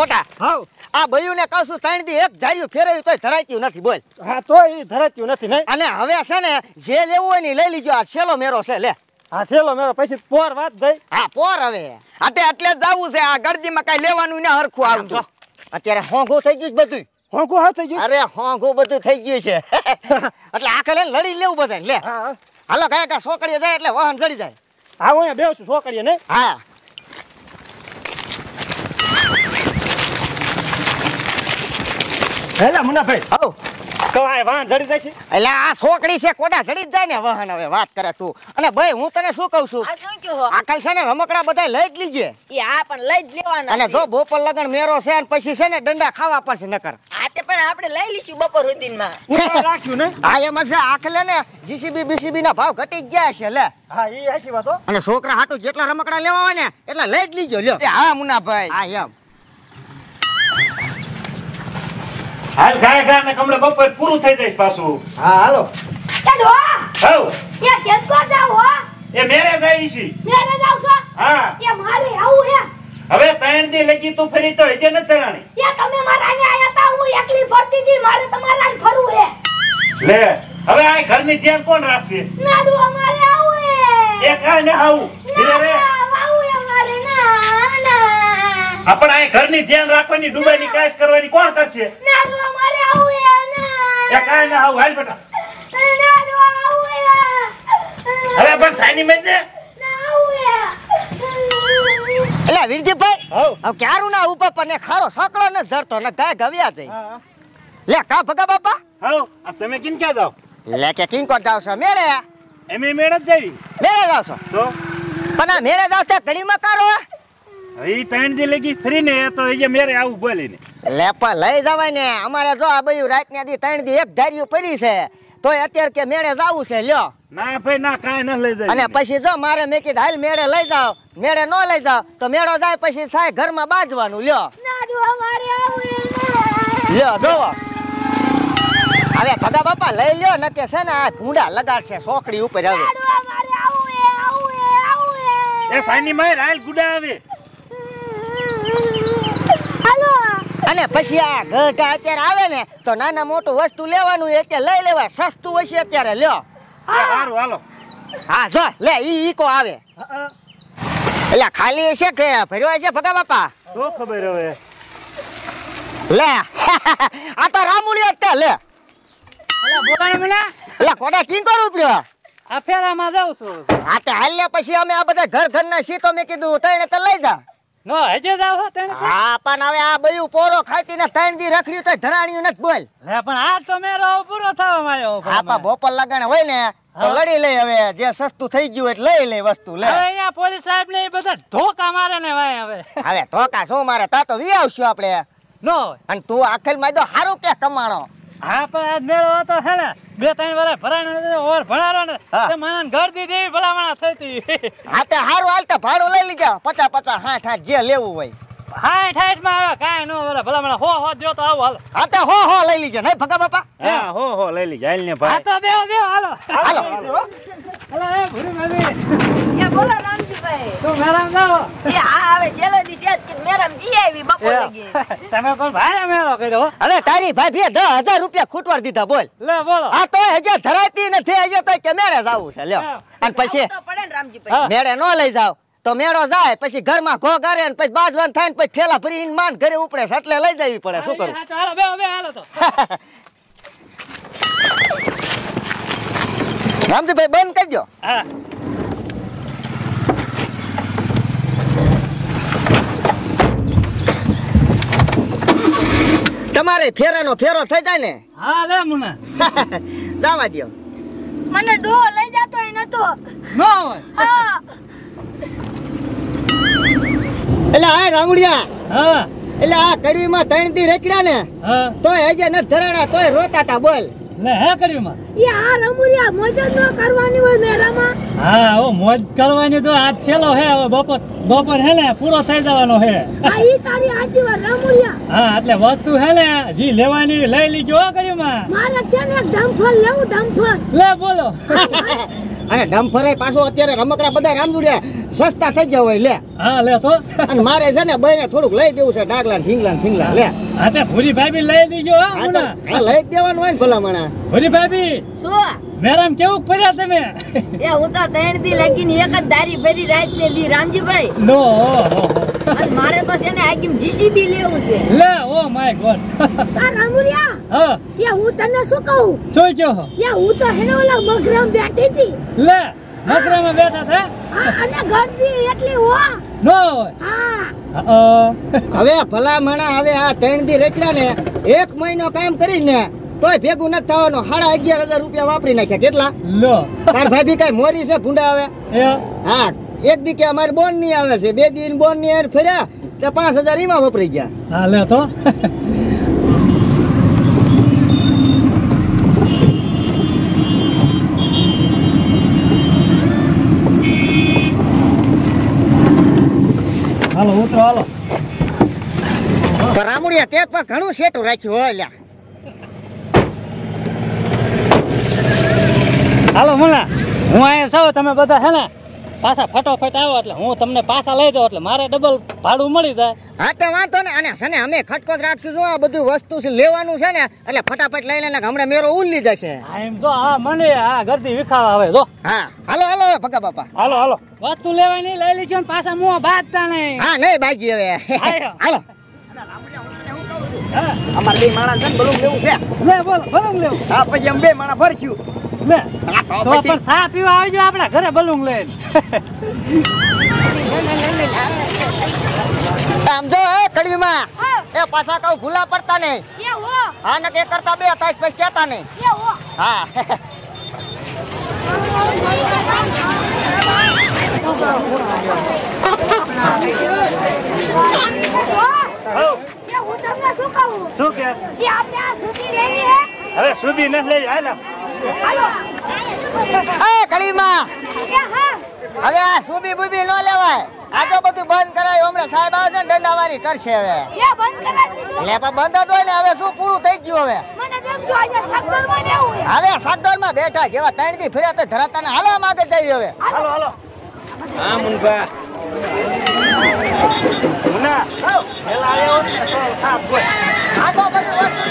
મોટા. હાવ આ બયું ને કહું છું ત્રણ દી એક ધાર્યું ફેરવ્યું તોય ધરાયતું નથી બોલ. હા તો એ ધરાયતું નથી નહીં. અને હવે છે ને જે લેવું હોય ને લઈ લીજો આ છેલ્લો મેરો છે લે. હા છેલો મેરો પછી પોર વાત જઈ. હા પોર હવે. આતે એટલે જાવું છે આ ગરદીમાં કઈ લેવાનું ને હરખું આવતું. અત્યારે હોંઘું થઈ ગયું છે બધું હોંકુ હા થઈ ગયું. અરે હોંઘું બધું થઈ ગયું છે. એટલે આખે લઈને લડી લેવું બધા લે. હાલો કયા કયા છોકરીએ જાય એટલે વાહન ચડી જાય. હા હું અહીંયા બેસું છોકરીએ નહીં હા. હેલા મુનાભાઈ. હવ કવાય વાહન જડી જાય છે? એટલે આ સોકડી છે કોડા જડી જ જાય ને વાહન હવે વાત કરે તું. અને ભાઈ હું તને શું કહું છું? આ શું કહો આકલ છે ને રમકડા બધા લઈ જ લીજે. એ આ પણ લઈ જ લેવાના અને જો બોપર લગન મેરો છે અને પછી છે ને દંડા ખાવા પડશે નકર. આ તે પણ આપણે લઈ લઈશું બપોર સુધીમાં. ઉતાવળ રાખ્યું ને. હા એમાં છે આખલે ને જીસીબી બીસીબી ના ભાવ ઘટી ગયા છે લે. હા એ હાચી વાત હો. અને છોકરા હાટુ જેટલા રમકડા લેવા હોય ને એટલા લઈ જ લીજો લ્યો. એ હા મુનાભાઈ. હા એમ. હાલ ગાય ગાય ને કમળે બપોર પૂરું થઈ જાય પાછું. હા હાલો. ચાલો હવ એ કેસકો જાવ હો. એ મેરે જાય છે. મેરે જાવ છો હા. એ મારે આવું હે. હવે ત્રણ દી લગી તું ફરી તો હજે ન તણાણી એ તમે મારા અહીંયા આયા તા હું એકલી ફરતી હતી મારે તમારા અહીં ફરવું હે. લે હવે આ ઘરની ધ્યાન કોણ રાખશે? નાડુ અમારે આવું હે. એ કાને ને આવું. ધીરે રે ના આવું હે મારે ના ના આપણે આ ઘરની ધ્યાન રાખવાની ડુબાઈની કાશ કરવાની કોણ કરશે? નાડુ અમારે આવું એ કાંઈ ને આવું હાલ બેટા. આવું હે. પણ સાની મેં ને હે. એટલે વીરજીભાઈ હવે. ક્યારું ના ઉપર પણ ને ખારો સકળો ને જરતો ને ગાય ગવ્યા જઈ લે કા ભગા બાપા? હા તમે કિન ક્યાં જાવ લે કે કિંકોટ જાવ છો મેળે. એમે મેળ જ જાવી. મેળે જાવ છો? તો? પણ આ મેળે જાવ છો ઘણી મકારો હવે ઈ ત્રણ દી લગી ફરી ને તો એ મેરે આવું બોલી ને. લેપા લઈ જવાય ને. અમારે જો આ બયું રાત ને દી ત્રણ દી એક ધાર્યું પડી છે તોય અત્યારે કે મેળે જાવું છે લ્યો. ના ભાઈ ના કાંઈ ન લઈ જાય અને પછી જો મારે મેં કીધું હાલ મેળે લઈ જાવ મેળે ન લઈ જાવ તો મેળો જાય પછી થાય ઘરમાં બાજવાનું લ્યો. નાડુ અમારે આવું લ્યો જોવો. હવે ભગા બાપા લઈ લ્યો ને કે છે ને આ ભૂંડા લગાડશે સોકડી ઉપર હવે. આવું એ સાની માય રાયલ ગુડા આવે. અને પછી આ ગઢા અત્યારે આવે ને તો નાના મોટું વસ્તુ લેવાનું એ કે લઈ લેવા સસ્તું હશે અત્યારે લ્યો. સારું હાલો. હા જો લે ઈ ઈકો આવે. એટલે ખાલી છે કે ભર્યો છે ભગા બાપા? તો ખબર હવે? લે આ તો રામુલી તે લે. અલા બોલાય મને. એટલે કોડા કિંગ કરું પડ્યો આ ફેરામાં જાઉં છું. હા તે હાલ પછી અમે આ બધા ઘર ઘરના સીતો મેં કીધું તઈને તો લઈ જા. નો હજે જાવ તને હા પણ હવે આ બયું પોરો ખાતી ને ત્રણ દી રખડ્યું તો ધરાણ્યું નથી બોલ. લે પણ આ તો મેરો પૂરો થવા માંડ્યો હા પા બોપલ લગાણે હોય ને તો લડી લઈ હવે જે સસ્તું થઈ ગયું એટલે લઈ લે વસ્તુ લે. અહીંયા પોલીસ સાહેબ ને એ બધા ધોકા મારે ને ભાઈ હવે. હવે ધોકા શું મારે? તા તો વી આવશું આપણે. નો અને તું આખેલમાં તો હારું કે કમાણો. હા પણ આજ મેળો હતો હે ને બે ત્રણ વર્ષ ભરાણો ઓર ભણારો ને. તે મને ઘર દીધી ભલામણા થઈ હતી હા તે હારું હાલ તો ભાડું લઈ લીધા પચાસ પચાસ હાથ હાથ જે લેવું હોય હાઠ હાઠમાં આવે કાંઈ નો વરે મને હો હો દ્યો તો આવો હાલો. હા તે હો હો લઈ લીજો નહીં ફકા બાપા? હા હો. હો લઈ લીજે. હાલ ને હા ભાઈ તો બેહો બેહો હાલો. હાલો. હાલો એ ભૂરી મામી એ બોલો રામજીભાઈ. તું મેરામ જાઓ. એ હા આવે શેલો દી છે કે મેરામ જી આવી બપોર લગી તમે કોણ ભાઈ મેળો કર્યો હો? હવે તારી ભાઈ દસ હજાર રૂપિયા ખૂટવાર દીધા બોલ. લે બોલો. આ તો હજે ધરાતી નથી હજાર તો કે મેરે જાવું છે લ્યો. અને પછી તો પડે ને રામજીભાઈ. હા. મેળે ન લઈ જાવ તો મેળો જાય પછી ઘરમાં ઘો કરે ને પછી બાજવાન થાય ને પછી ઠેલા ભરીને માન ઘરે ઉપડે એટલે લઈ જવી પડે શું કરું? હાલો બેહો બેહો હાલો તો. રામજીભાઈ બંધ કરજો હા. તમારે ફેરાનો ફેરો થઈ જાય ને? હા લે મુના. જવા દો મને ડો લઈ જતો એ નતો. ન હોય. હા. એટલે આ રામુડિયા. હા. એટલે આ કડવીમાં ત્રણ દી રખડ્યા ને હા. તોય હજે નથી ધરાણા તોય રોતા તા બોલ. લે હે કર્યું માં એ આ રમુરિયા મજા ન કરવાની હોય મેળામાં હા ઓ મોજ કરવાની તો આજ છેલ્લો હે હવે બપોર બપોર હે ને પૂરો થઈ જવાનો હે. આ ઈ તારી આજી વાર રમુરિયા. હા એટલે વસ્તુ હે ને જી લેવાની લઈ લીજો હો કર્યું માં મારે છે ને ડમફર લેવું ડમફર લે બોલો. અને ડમ્ફરે પાછો અત્યારે રમકડા બધા રામદુડિયા સસ્તા થઈ ગયા હોય લે. હા લે તો. અને મારે છે ને બહેને થોડુંક લઈ દેવું છે ડાગલા ફીંગલા ફીંગલા લે. હા તે ભૂરી ભાભી લઈ દીજો હો હા. હા, લઈ દેવાનું હોય ને ભલામણા. ભૂરી ભાભી શું? મેરામ કેવું ફર્યા તમે? એ હું તો ત્રણ દી લાગીને એક જ દારી ભરી રાત ને દી રામજીભાઈ. લો હો, હો, હો. અને મારે તો છે ને આગી જીસીબી લેવું છે. લે ઓ માય ગોડ. આ રામુરિયા હા. એ હું તને શું કહું? જોઈ જો એ હું તો હેને ઓલા મગરામ બેઠી હતી. લે નકરામાં બેઠા થા? હા અને ગરદી એટલી હો નો હા. હવે હવે ભલામણા હવે આ ત્રણ દી રેકડા ને એક મહિનો કામ કરીને તોય ભેગું નથી થવાનું. સાડા અગિયાર હજાર રૂપિયા વાપરી નાખ્યા. કેટલા? લો. તાર ભાભી કઈ મોરી છે ભૂંડા આવે હા એક દી કે અમારે બોન નહીં આવે છે. બે દિન બોનની હારે ફર્યા તો પાંચ હજાર એમાં વપરાઈ ગયા. હા લે તો. હાલો ઉતરો હાલો. રામુડિયા તે પણ ઘણું સેટું રાખ્યું હોય લ્યા. હાલો મુલા હું અહીંયા છો તમે બધા હે ને પાછા ફટોફટ આવો એટલે હું તમને પાછા લઈ દઉં એટલે મારે ડબલ ભાડું મળી જાય. હા તો વાંધો ને અને છે ને અમે ખટકો જ રાખશું. જો આ બધું વસ્તુ છે લેવાનું છે ને એટલે ફટાફટ લઈ લઈને હમણાં મેરો ઉલ્લી જશે. હા એમ જો હા મને હા ગરદી વિખાવા આવે જો. હા હાલો હાલો ભગા બાપા. હાલો હાલો. વસ્તુ લેવાની લઈ લીજો ને પાછા મું બાંધતા નહીં. હા નહીં બાજી હવે. હાલો. અમારે બે માણસ છે ને બલૂન લેવું છે. લે બોલ બલૂંગ લેવું. હા પછી અમે બે માણસ ભરખ્યું લે. હા, તો પછી- ચા પીવા આવજો આપણા ઘરે બલૂંગ લઈને. આમ જો એ કડવીમાં. એ પાછા કઉ ભૂલા પડતા નહીં. હો. હા ને કે કરતા બે થાય પછી કહેતા નહીં. હા. હો. હા. એ હું તમને શું કહું શું કે એ આપણે આ સુધી લેવી હે હવે સુધી નથી લઈ હાલો એ કડવીમાં હવે આ સુબી બુબી ન લેવાય. આ તો બધું બંધ કરાય. હમણાં સાહેબ આવે છે ને દંડાવારી કરશે હવે. એટલે પણ બંધ જ હોય ને હવે શું પૂરું થઈ ગયું હવે? હવે સાગરમાં બેઠા જેવા ત્રણથી ફર્યા તો ધરાતા ને હાલવા માંગે જઈએ હવે. હાલો હાલો હા મુનભા. મુના આવ્યો આ તો બધું વસ્તુ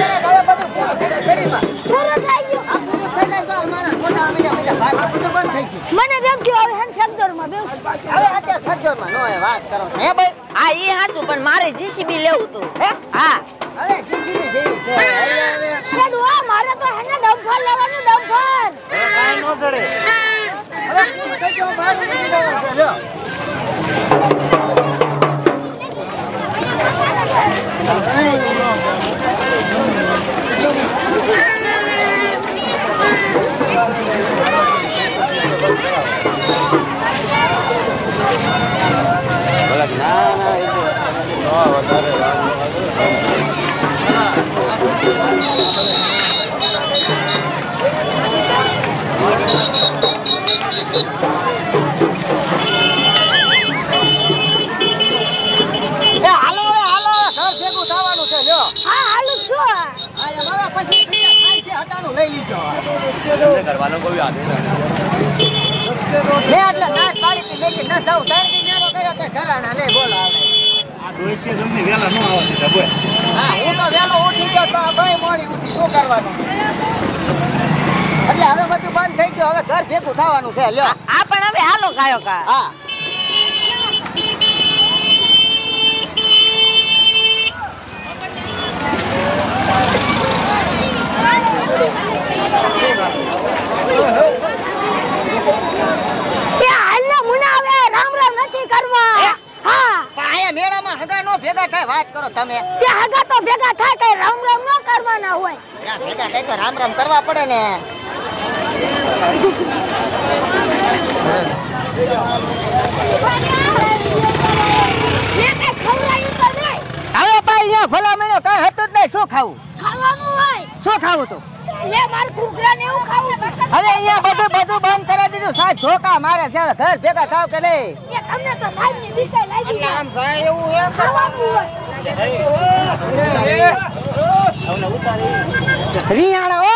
મને જેમ કે હવે હન સગવડમાં બેસું. હવે અત્યારે સજ્જનમાં નો વાત કરો હે ભાઈ હા ઈ હાસુ પણ મારે જીસીબી લેવું તું. હે? હા. અરે જીસીબી જેવી છે અરે એ મારે તો હેને ડમ્ફર લેવાનું ડમ્ફર. કાંઈ ન ચડે. હવે કઈ જો બહાર નીકળી જવાનું છે લ્યો. Thank you. મેં એટલે ના પાડી હતી મેં કીધું ન જાઉં. તારે કઈ ન્યારો કર્યો તે ઘરાણા લે બોલો આવડે આ ડોસી તમને વેલા ન બોય હા હું તો વહેલો ઉઠી ગયો તો ભાઈ મોડી ઉઠી શું કરવાનું? એટલે હવે બધું બંધ થઈ ગયું. હવે ઘર ભેગું થવાનું છે. લ્યો. આ પણ હવે હાલો ગાયો કા હા. મેળામાં હગા નો ભેગા થાય વાત કરો તમે. તે હગા તો ભેગા થાય કઈ રામ રામ ન કરવાના હોય. ત્યાં ભેગા થાય તો રામ રામ કરવા પડે ને. એ મને કઈ હતું જ નહીં શું ખાવું? ખાવાનું હોય. શું ખાવું તું? લે માર કુકરા ને એવું ખાવું હવે અહીંયા બધું બધું બંધ કરી દીધું. સાહેબ ધોકા મારે છે. ઘર ભેગા થાવ કે નહીં? તમને તો સાહેબની વિચાર લાગી છે. ખાવાનું હોય. રિયાણા હો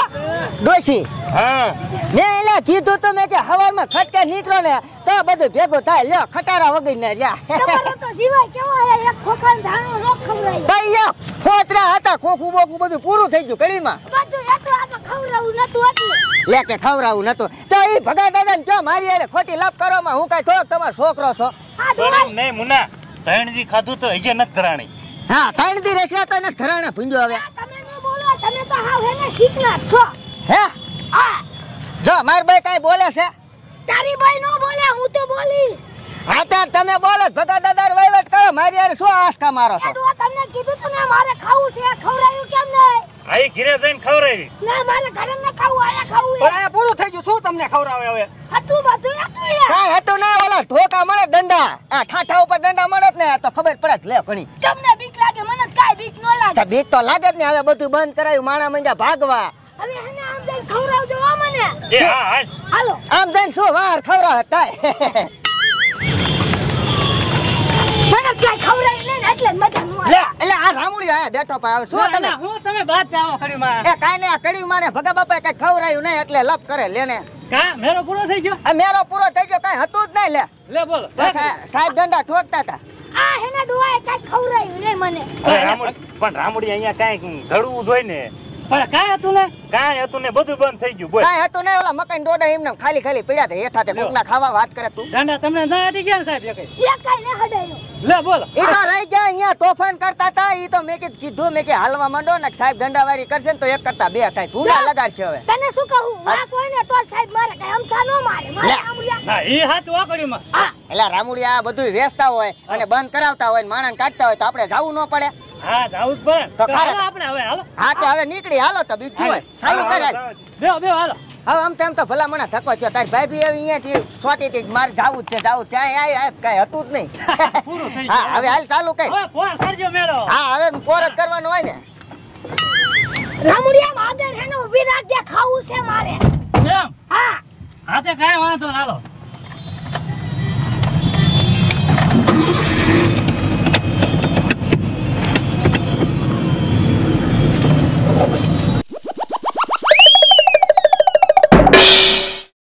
ડોશી. હા. મેં એલા કીધું તો મેં કે હવારમાં ખટકે નીકળો ને તો બધું ભેગો થાય. લ્યો ખટારા વગર ને રહ્યા. તમારો તો જીવાય કેવો હે? એક ખોખાને ધાણો નો ખવડાય. ભાઈ ખોતરા હતા ખોખું બોખું બધું પૂરું થઈ ગયું કડીમાં બધું એકલો આ તો ખવડાવું નતું એટલે લે કે ખવરાવું નતું. તો એ ભગા દાદા ને જો મારી હારે ખોટી લાભ કરવામાં હું કઈ થોડોક તમારો છોકરો છો? નહીં મુના. ત્રણ ખાધું તો હજે નથી ધરાણી. હા ત્રણ દી રેખડા તો નથી ઘરાણા ભૂંડ્યો હવે. તમે ન બોલો તમે તો હાવ હેને શીખના છો. હે? આ જો માર ભાઈ કઈ બોલે છે? તારી ભાઈ નો બોલે હું તો બોલી. હા ત્યાં તમે બોલો ભગા દાદાર વહીવટ કરો મારી યાર શું આસકા મારો છો? તો તમને કીધું તો ને મારે ખાવું છે ખવરાયું કેમ નહીં? આઈ ઘરે જઈને ખવરાવી ના મારે ઘરે ન ખાવું આયા ખાવું પણ આ પૂરું થઈ ગયું શું તમને ખવરાવે હવે? હતું બધું હતું યાર કાંઈ હતું ના ઓલા ધોકા મળે દંડા. આ ઠાઠા ઉપર દંડા મળે જ ને તો ખબર પડે જ લે ઘણી તમને બીક લાગે મને કાઈ બીક ન લાગે? બીક તો લાગે જ ને હવે બધું બંધ કરાયું માણા મંડ્યા ભાગવા. હવે હેને આમ જઈને ખવડાવજો હો મને. એ હા હાલ. હાલો. આમ જઈને શું વાર ખવડાવ હતા? મને કાઈ ખવડાવી નહીં એટલે મજા ન આવે. એટલે આ રામુડી આયા બેઠો પા હવે શું તમે? હું તમે બાદ આવો ખરી માં એ કાઈ ને કડી માને ભગા બાપા કઈ ખવડાયું નહીં એટલે લપ કરે લેને કા મેરો પૂરો થઈ ગયો? આ મેરો પૂરો થઈ ગયો કઈ હતું જ નહીં લે. લે બોલો સાહેબ ડંડા ઠોકતા હતા. આ હેને કાઈ નહીં મને. પણ રામડી અહીંયા કાંઈક જડવું જોઈએ ને. પણ કાંઈ હતું ને? કાંઈ હતું ને બધું બંધ થઈ ગયું બોલ. કાંઈ હતું નહીં ઓલા મકાઈ ડોડા એમને ખાલી ખાલી પીડ્યા હતા હેઠા તે કોકના ખાવા વાત કરે તું. દાંડા તમને ના હતી ગયા સાહેબ એ કઈ? એ કાઈ ને હડાયું. લે બોલો. એ તો રહી ગયા અહીંયા તોફાન કરતા હતા એ તો મેં કીધું કીધું મેં કે હાલવા માંડો ને સાહેબ દંડાવારી કરશે ને તો એક કરતા બે થાય પૂરા લગાડશે હવે. તને શું કહું? વાક હોય ને તો સાહેબ મારે કઈ અમથા ન એટલે રામુડિયા આ બધું વેચતા હોય અને બંધ કરાવતા હોય ને માણસ કાઢતા હોય તો આપણે જવું ન પડે. હા જાવું જ પડે. તો તો ખરા. આપણે હવે હાલો. હા તે હવે નીકળી હાલો તો બીજું હોય. ચાલુ કરે હાલો હવે આમ તેમ તો ભલા મને થકો છે તારી ભાઈ બી અહીંયાથી થી મારે જાવું જ છે જાવું છે. આય આ હતું જ નહીં. હા હવે હાલ ચાલુ કઈ. ફોન કરજો મેળો. હા હવે કોર જ કરવાનું હોય ને. રામુડિયા માગર હેને ઊભી રાખજે ખાવું છે મારે. એમ હા. હા તે કાંઈ વાંધો હાલો.